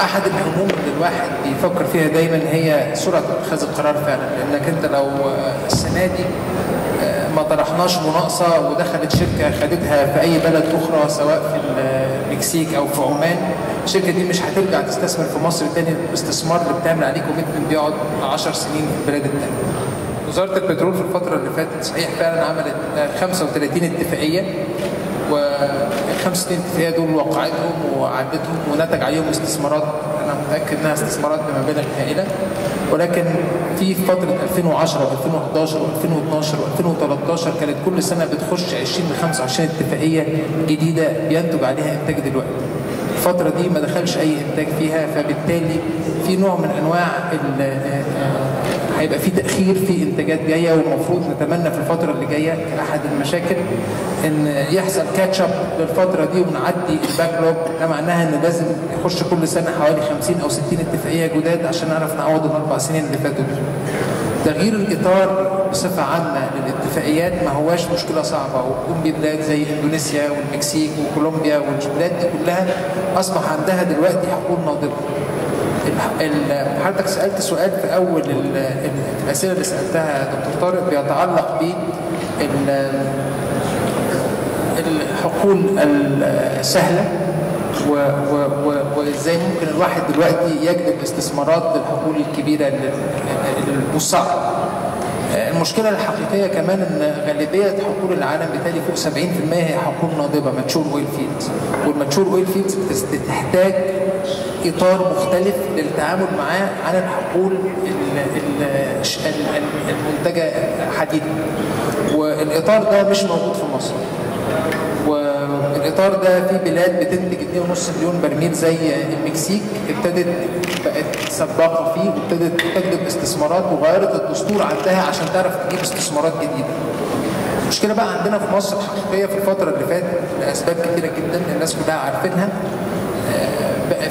أحد الهموم اللي الواحد بيفكر فيها دايما هي سرعه اتخاذ القرار فعلا لأنك أنت لو السنة دي ما طرحناش مناقصة ودخلت شركة خدتها في أي بلد أخرى سواء في المكسيك أو في عمان الشركة دي مش هترجع تستثمر في مصر تاني الاستثمار اللي بتعمل عليه commitment بيقعد 10 سنين في البلاد التانية. وزارة البترول في الفترة اللي فاتت صحيح فعلا عملت 35 اتفاقية وال 65 اتفاقيه دول وقعتهم وعدتهم ونتج عليهم استثمارات أنا متأكد إنها استثمارات بمبالغ هائله ولكن في فترة 2010 و2011 و2012 و2013 كانت كل سنة بتخش 20 ل 25 اتفاقية جديدة بينتج عليها إنتاج دلوقتي. الفترة دي ما دخلش أي إنتاج فيها فبالتالي في نوع من أنواع هيبقى في تأخير في إنتاجات جاية والمفروض نتمنى في الفترة اللي جاية كأحد المشاكل إن يحصل catch up للفترة دي ونعدي ال backlog ده معناها إن لازم يخش كل سنة حوالي 50 أو 60 اتفاقية جداد عشان نعرف نعوض الأربع سنين اللي فاتوا دول. تغيير الإطار بصفة عامة للاتفاقيات ما هواش مشكلة صعبة وتقوم ببلاد زي إندونيسيا والمكسيك وكولومبيا والبلاد دي كلها أصبح عندها دلوقتي حقول ناضجة. حضرتك سألت سؤال في أول الأسئلة اللي سألتها دكتور طارق بيتعلق ب الحقول السهلة وإزاي ممكن الواحد دلوقتي يجذب استثمارات للحقول الكبيرة المصعبه. المشكلة الحقيقية كمان إن غالبية حقول العالم بالتالي فوق 70% هي حقول ناضجة mature oil fields وال mature oil fields بتحتاج إطار مختلف للتعامل معاه عن الحقول المنتجة حديثا والإطار ده مش موجود في مصر. والاطار ده في بلاد بتنتج 2.5 مليون برميل زي المكسيك ابتدت بقت سباقة فيه وابتدت تجذب استثمارات وغيرت الدستور عندها عشان تعرف تجيب استثمارات جديدة. المشكلة بقى عندنا في مصر الحقيقية في الفترة اللي فاتت لأسباب كثيره جدا الناس كلها عارفينها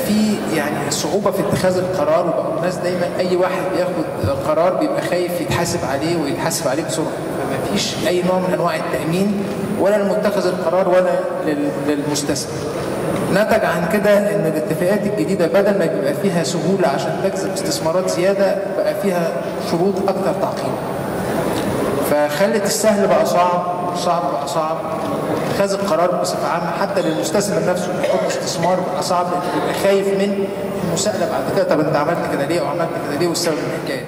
في يعني صعوبة في اتخاذ القرار وبقى الناس دايما أي واحد بياخد قرار بيبقى خايف يتحاسب عليه ويتحاسب عليه بسرعة فما فيش أي نوع من أنواع التأمين ولا لمتخذ القرار ولا للمستثمر. نتج عن كده إن الاتفاقات الجديدة بدل ما بيبقى فيها سهولة عشان تجذب استثمارات زيادة بقى فيها شروط أكثر تعقيدا. فخلت السهل بقى صعب بقى صعب اتخاذ القرار بصفة عامة حتى للمستثمر نفسه اللي يحط استثمار بقى صعب لأنه بيبقى خايف من المساءلة بعد كده. طب أنت عملت كده ليه؟ أو عملت كده ليه؟ والسبب الحكاية